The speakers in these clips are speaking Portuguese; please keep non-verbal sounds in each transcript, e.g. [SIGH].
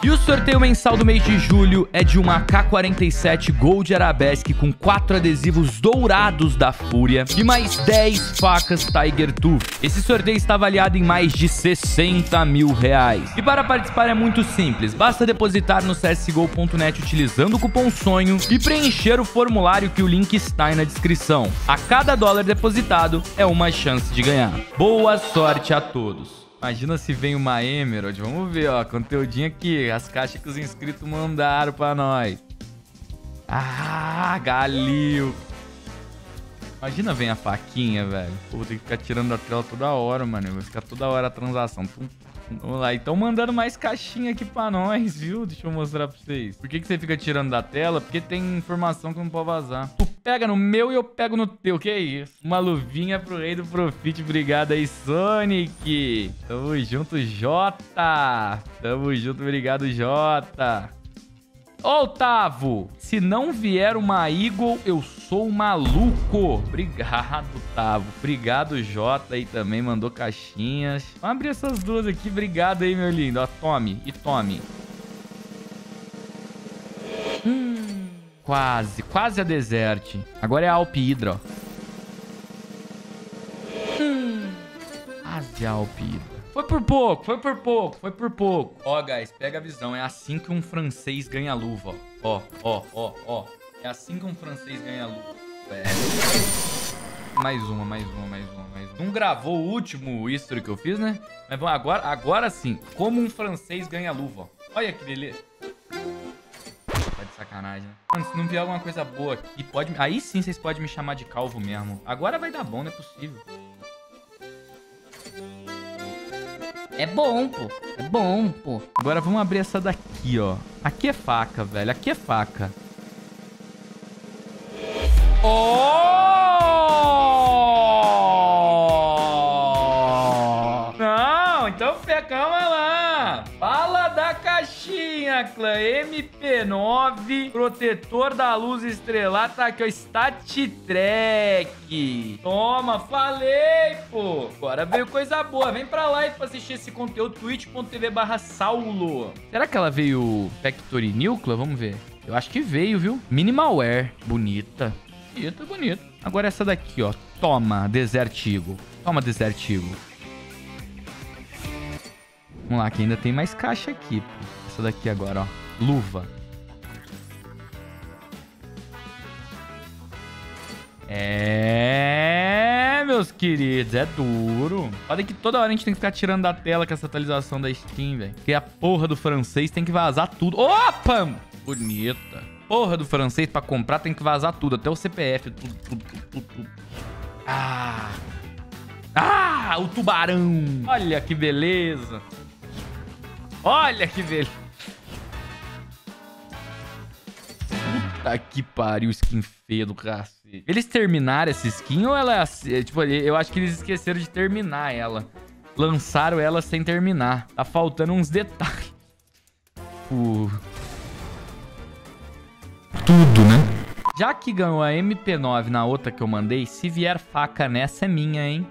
E o sorteio mensal do mês de julho é de uma AK-47 Gold Arabesque com 4 adesivos dourados da Fúria e mais 10 facas Tiger Tooth. Esse sorteio está avaliado em mais de 60 mil reais. E para participar é muito simples, basta depositar no csgo.net utilizando o cupom SONHO e preencher o formulário que o link está aí na descrição. A cada dólar depositado é uma chance de ganhar. Boa sorte a todos! Imagina se vem uma Emerald. Vamos ver, ó. Conteúdinho aqui. As caixas que os inscritos mandaram pra nós. Ah, Galil. Imagina vem a faquinha, velho. Pô, tem que ficar tirando da tela toda hora, mano. Vai ficar toda hora a transação. Tum, Vamos lá, então mandando mais caixinha aqui pra nós, viu? Deixa eu mostrar pra vocês. Por que, que você fica tirando da tela? Porque tem informação que não pode vazar. Pega no meu e eu pego no teu, que isso? Uma luvinha pro rei do Profit, obrigado aí, Sonic. Tamo junto, Jota. Tamo junto, obrigado, Jota. Ô, Tavo, se não vier uma Eagle, eu sou maluco. Obrigado, Tavo. Obrigado, Jota aí também, mandou caixinhas. Vamos abrir essas duas aqui. Obrigado aí, meu lindo. Ó, tome e tome. Hum, quase, quase a deserte. Agora é a Alp Hydra, ó. Hum, quase a Alp Hydra. Foi por pouco, foi por pouco, foi por pouco. Ó, guys, pega a visão. É assim que um francês ganha luva, ó. Ó, ó, ó, É assim que um francês ganha luva. É. Mais uma, mais uma, mais uma, mais uma. Não gravou o último history que eu fiz, né? Mas vamos agora, agora sim. Como um francês ganha luva, ó. Olha que beleza. De sacanagem, né? Mano, se não vier alguma coisa boa aqui, pode... Aí sim vocês podem me chamar de calvo mesmo. Agora vai dar bom, não é possível. É bom, pô. É bom, pô. Agora vamos abrir essa daqui, ó. Aqui é faca, velho. Aqui é faca. Oh! Clã. MP9, protetor da luz estrelada. Tá aqui, ó. Stat Track. Toma, falei, pô. Agora veio coisa boa. Vem pra live pra assistir esse conteúdo. twitch.tv barra Saulo. Será que ela veio Factory Nuclear? Vamos ver. Eu acho que veio, viu? Minimalware. Bonita. Bonita, bonita. Agora essa daqui, ó. Toma, Desert Eagle. Toma, Desert Eagle. Vamos lá, que ainda tem mais caixa aqui. Pô. Essa daqui agora, ó. Luva. É, meus queridos, é duro. Olha que toda hora a gente tem que ficar tirando da tela com essa atualização da Steam, velho. Porque a porra do francês tem que vazar tudo. Opa! Bonita. Porra do francês pra comprar tem que vazar tudo, até o CPF, tudo, tudo, tudo, tudo. Ah! Ah, o tubarão! Olha que beleza! Olha que beleza! Puta que pariu, skin feia do cacete. Eles terminaram essa skin ou ela é assim? Tipo, eu acho que eles esqueceram de terminar ela. Lançaram ela sem terminar. Tá faltando uns detalhes. Tipo... Tudo, né? Já que ganhou a MP9 na outra que eu mandei, se vier faca nessa é minha, hein?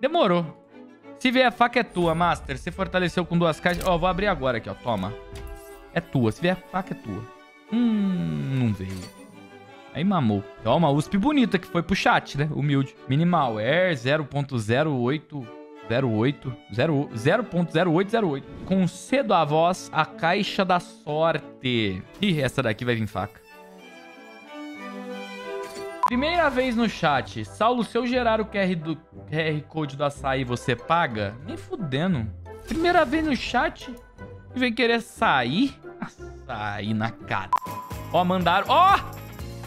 Demorou. Se vier faca é tua, Master. Você fortaleceu com duas caixas. Ó, vou abrir agora aqui, ó. Toma. É tua. Se vier faca é tua. Hum, não veio. Aí mamou. Ó, uma USP bonita que foi pro chat, né? Humilde. Minimal Air 0.08... 08, 0.0808. Concedo a voz a caixa da sorte. Ih, essa daqui vai vir faca. Primeira vez no chat. Saulo, se eu gerar o QR, do, QR Code do açaí, você paga? Nem fudendo. Primeira vez no chat e vem querer sair? Sair na cara. Ó, mandaram... Ó!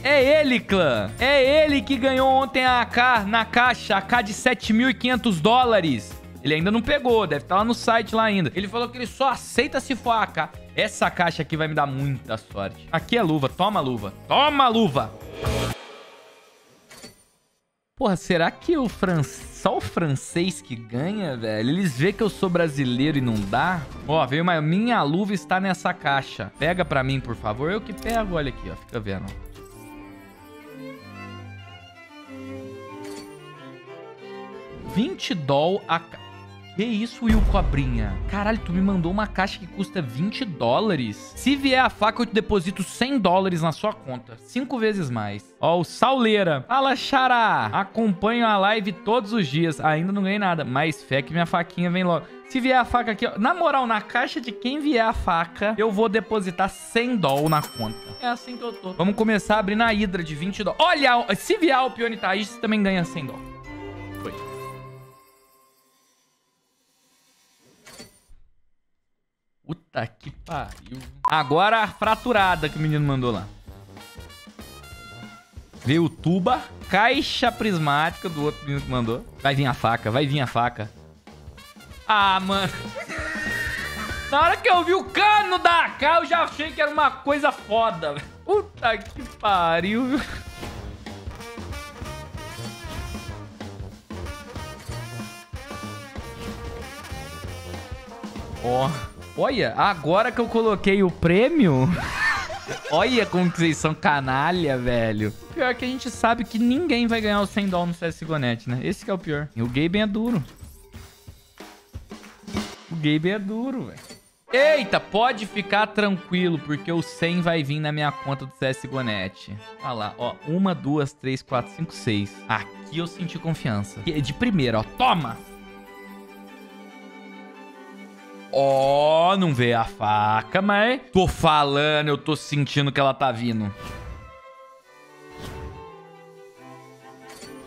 É ele, clã. É ele que ganhou ontem a AK na caixa. AK de 7.500 dólares. Ele ainda não pegou, deve estar lá no site lá ainda. Ele falou que ele só aceita se for AK. Essa caixa aqui vai me dar muita sorte. Aqui é luva, toma luva. Toma luva! Porra, será que o fran... só o francês que ganha, velho? Eles vê que eu sou brasileiro e não dá? Ó, veio uma... Minha luva está nessa caixa. Pega pra mim, por favor. Eu que pego, olha aqui, ó. Fica vendo. 20 doll a... Que isso, Will Cobrinha? Caralho, tu me mandou uma caixa que custa 20 dólares. Se vier a faca, eu te deposito 100 dólares na sua conta. Cinco vezes mais. Ó, o Sauleira. Fala, Xará. Acompanho a live todos os dias. Ainda não ganhei nada, mas fé que minha faquinha vem logo. Se vier a faca aqui, ó. Na moral, na caixa de quem vier a faca, eu vou depositar 100 dólares na conta. É assim que eu tô. Vamos começar a abrir na Hydra de 20 dólares. Olha, se vier o Pionitagem, você também ganha 100 dólares. Puta que pariu. Agora a fraturada que o menino mandou lá. Veio tuba, caixa prismática do outro menino que mandou. Vai vir a faca, vai vir a faca. Ah, mano. Na hora que eu vi o cano da AK, eu já achei que era uma coisa foda. Puta que pariu. Ó. Oh. Olha, agora que eu coloquei o prêmio... [LAUGHS] Olha como que vocês são canalha, velho. Pior que a gente sabe que ninguém vai ganhar os 100 dólares no CSGO.net, né? Esse que é o pior. E o Gaben é duro. O Gaben é duro, velho. Eita, pode ficar tranquilo, porque o 100 vai vir na minha conta do CSGO.net. Olha lá, ó. Uma, duas, três, quatro, cinco, seis. Aqui eu senti confiança. De primeira, ó. Toma! Ó, oh, não vê a faca, mas tô falando, eu tô sentindo que ela tá vindo.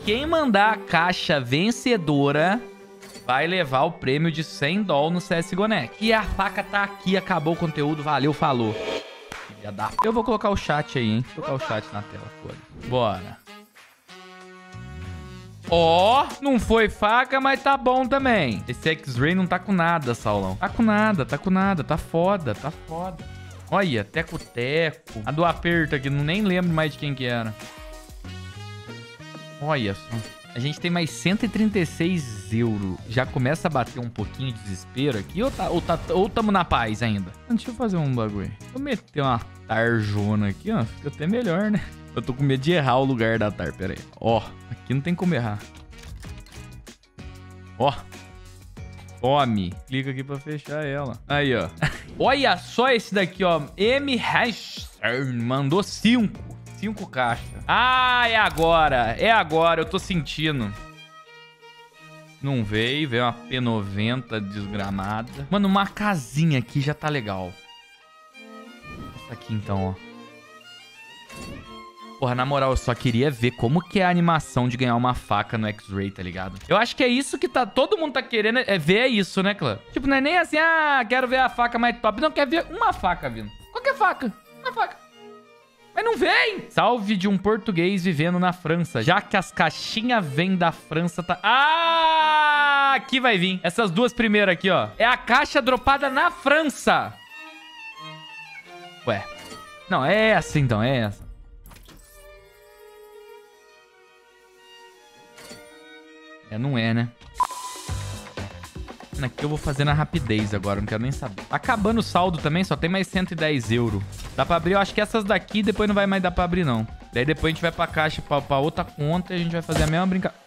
Quem mandar a caixa vencedora vai levar o prêmio de 100 dólares no CSGO.net. E a faca tá aqui, acabou o conteúdo, valeu, falou. Eu vou colocar o chat aí, hein? Vou colocar o chat na tela, foda Bora. Ó, oh, não foi faca, mas tá bom também. Esse X-Ray não tá com nada, Saulão. Tá com nada, tá com nada. Tá foda, tá foda. Olha, teco-teco. A do aperto aqui, não nem lembro mais de quem que era. Olha só. A gente tem mais 136 euros. Já começa a bater um pouquinho de desespero aqui ou, tá, ou, tá, ou tamo na paz ainda? Deixa eu fazer um bagulho. Vou meter uma tarjona aqui, ó. Fica até melhor, né? Eu tô com medo de errar o lugar da tar. Pera aí. Ó, aqui não tem como errar. Ó. Tome. Clica aqui pra fechar ela. Aí, ó. [LAUGHS] Olha só esse daqui, ó. M. Mandou 5. 5 caixas. Ah, é agora. É agora. Eu tô sentindo. Não veio. Veio uma P90 desgramada. Mano, uma casinha aqui já tá legal. Essa aqui, então, ó. Porra, na moral, eu só queria ver como que é a animação de ganhar uma faca no X-Ray, tá ligado? Eu acho que é isso que tá... Todo mundo tá querendo é ver é isso, né, clã? Tipo, não é nem assim, ah, quero ver a faca mais top. Não, quer ver uma faca vindo. Qualquer faca. Uma faca. Mas não vem! Salve de um português vivendo na França. Já que as caixinhas vêm da França, tá... Ah! Aqui vai vir. Essas duas primeiras aqui, ó. É a caixa dropada na França. Ué. Não, é essa então, é essa. É, não é, né? Aqui eu vou fazer na rapidez agora, não quero nem saber. Tá acabando o saldo também, só tem mais 110 euros. Dá pra abrir, eu acho que essas daqui depois não vai mais dar pra abrir, não. Daí depois a gente vai pra caixa, pra, pra outra conta e a gente vai fazer a mesma brincadeira.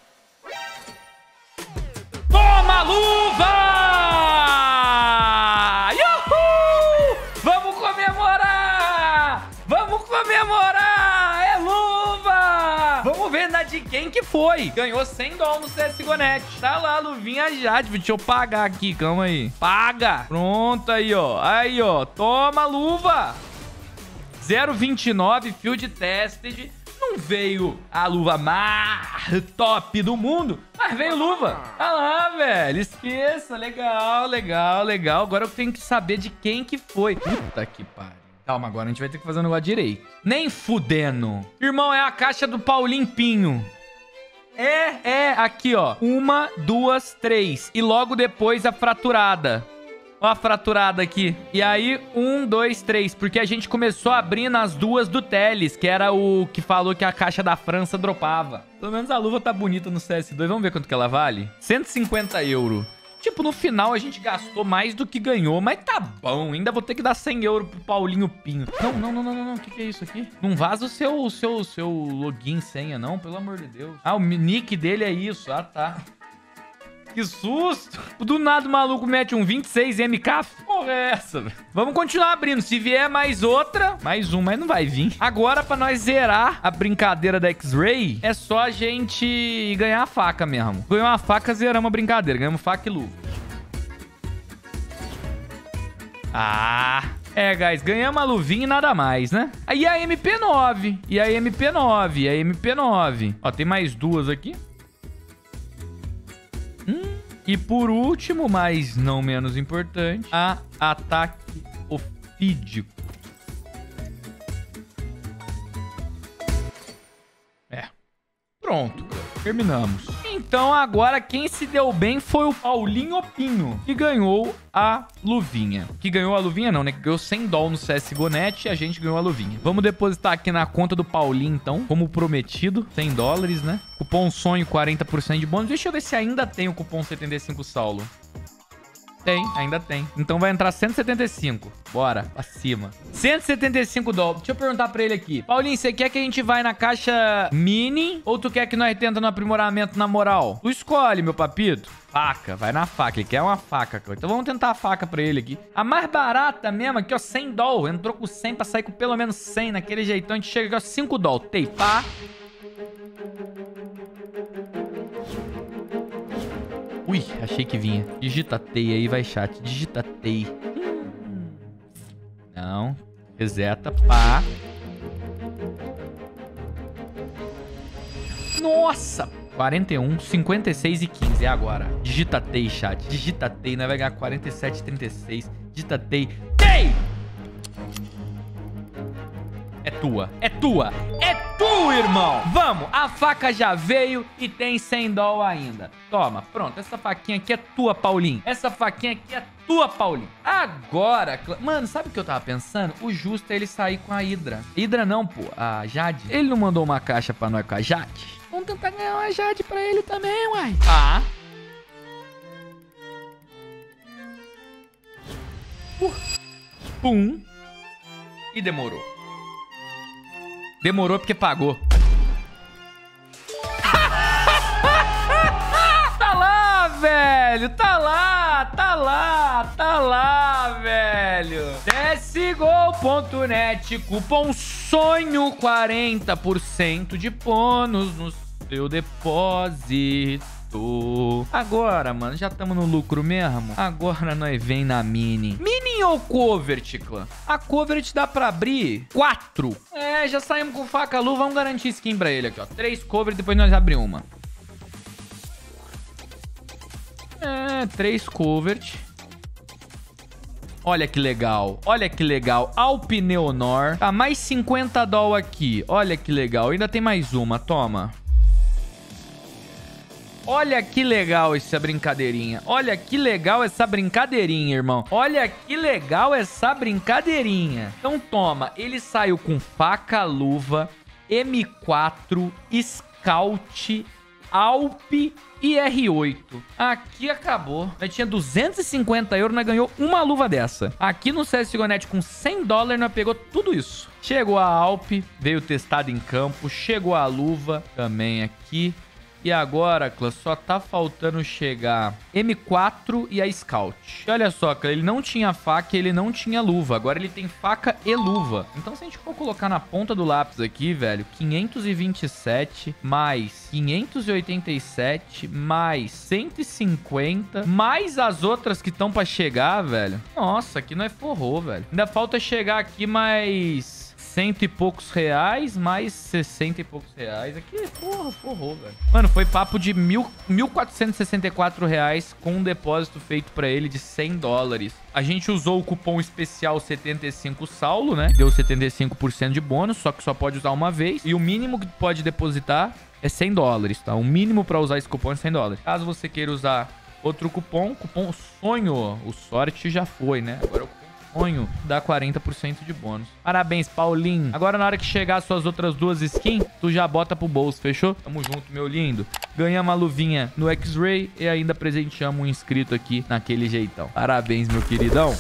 Foi. Ganhou 100 dólares no CSGO.net. Tá lá, luvinha Jade. Deixa eu pagar aqui, calma aí. Paga. Pronto aí, ó. Aí, ó. Toma, luva. 0,29 Field Tested. Não veio a luva mais top do mundo, mas veio luva. Ah lá, velho. Esqueça. Legal, legal, legal. Agora eu tenho que saber de quem que foi. Puta que pariu. Calma, agora a gente vai ter que fazer o um negócio direito. Nem fudendo. Irmão, é a caixa do Paulinho Pinho. É, é, aqui, ó. Uma, duas, três. E logo depois a fraturada. Ó a fraturada aqui. E aí, um, dois, três. Porque a gente começou a abrir nas duas do Teles, que era o que falou que a caixa da França dropava. Pelo menos a luva tá bonita no CS2. Vamos ver quanto que ela vale? 150 euros. Tipo, no final a gente gastou mais do que ganhou, mas tá bom. Ainda vou ter que dar 100 euros pro Paulinho Pinho. Não, não, não, não, não. O que, que é isso aqui? Não vaza o seu, o seu, o seu login, senha, não, pelo amor de Deus. Ah, o nick dele é isso. Ah, tá. Que susto. Do nada o maluco mete um 26 MK. Porra é essa, velho? Vamos continuar abrindo. Se vier mais outra, mais um, mas não vai vir. Agora, pra nós zerar a brincadeira da X-Ray, é só a gente ganhar a faca mesmo. Ganhou uma faca, zeramos a brincadeira. Ganhamos faca e luva. Ah... É, guys, ganhamos a luvinha e nada mais, né? Aí a MP9. E a MP9. E a MP9. Ó, tem mais duas aqui. E por último, mas não menos importante, a ataque ofídico. É. Pronto, terminamos. Então agora quem se deu bem foi o Paulinho Pinho, que ganhou a luvinha. Que ganhou a luvinha não, né? Que ganhou 100 doll no CSGO.net e a gente ganhou a luvinha. Vamos depositar aqui na conta do Paulinho, então, como prometido. 100 dólares, né? Cupom sonho 40% de bônus. Deixa eu ver se ainda tem o cupom 75 Saulo. Tem, ainda tem. Então vai entrar 175. Bora, pra cima. 175 dólares. Deixa eu perguntar pra ele aqui. Paulinho, você quer que a gente vai na caixa mini ou tu quer que nós tenta no aprimoramento na moral? Tu escolhe, meu papito. Faca, vai na faca. Ele quer uma faca. Então vamos tentar a faca pra ele aqui. A mais barata mesmo aqui, ó, 100 dólares. Entrou com 100 pra sair com pelo menos 100 naquele jeitão. A gente chega aqui, ó, 5 dólares. Teipar. Ui, achei que vinha. Digita TEI aí, vai chat. Digita TEI. Não. Reseta. Pá. Nossa! 41, 56 e 15. É agora. Digita TEI, chat. Digita TEI. Vai ganhar 47 36. Digita TEI. É tua. É tua. É tu, irmão. Vamos. A faca já veio e tem 100 doll ainda. Toma. Pronto. Essa faquinha aqui é tua, Paulinho. Essa faquinha aqui é tua, Paulinho. Agora... Mano, sabe o que eu tava pensando? O justo é ele sair com a Hydra. Hydra não, pô. A Jade. Ele não mandou uma caixa pra nós com a Jade? Vamos tentar ganhar uma Jade pra ele também, uai. Ah. Uh. Pum. E demorou. Demorou porque pagou. [LAUGHS] tá lá, velho. Tá lá, tá lá, tá lá, velho. Descegol.net, cupom sonho 40% de bônus no seu depósito. Agora, mano, já estamos no lucro mesmo. Agora nós vem na mini. Mini ou covert, clã? A covert dá pra abrir quatro. É, já saímos com faca luva. Vamos garantir skin pra ele aqui, ó. Três covert, depois nós abrimos uma. É, três covert. Olha que legal. Olha que legal. Alpineonor. Tá, mais 50 doll aqui. Olha que legal. Ainda tem mais uma. Toma. Olha que legal essa brincadeirinha. Olha que legal essa brincadeirinha, irmão. Olha que legal essa brincadeirinha. Então toma, ele saiu com faca, luva, M4, Scout, Alp e R8. Aqui acabou. Nós tinha 250 euros, nós ganhou uma luva dessa. Aqui no CSGO.net com 100 dólares, nós pegou tudo isso. Chegou a Alp, veio testado em campo. Chegou a luva também aqui. E agora, Clã, só tá faltando chegar M4 e a Scout. E olha só, Clã, ele não tinha faca e ele não tinha luva. Agora ele tem faca e luva. Então se a gente for colocar na ponta do lápis aqui, velho, 527 mais 587 mais 150 mais as outras que estão pra chegar, velho. Nossa, aqui não é forrou, velho. Ainda falta chegar aqui mais cento e poucos reais, mais 60 e poucos reais. Aqui, porra, forrou, velho. Mano, foi papo de mil, 1.464 reais com um depósito feito pra ele de 100 dólares. A gente usou o cupom especial 75 Saulo, né? Deu 75% de bônus, só que só pode usar uma vez. E o mínimo que pode depositar é 100 dólares, tá? O mínimo pra usar esse cupom é 100 dólares. Caso você queira usar outro cupom, cupom sonho. O sorte já foi, né? Agora o sonho dá 40% de bônus. Parabéns, Paulinho. Agora, na hora que chegar as suas outras duas skins, tu já bota pro bolso, fechou? Tamo junto, meu lindo. Ganhamos uma luvinha no X-Ray e ainda presenteamos um inscrito aqui naquele jeitão. Parabéns, meu queridão.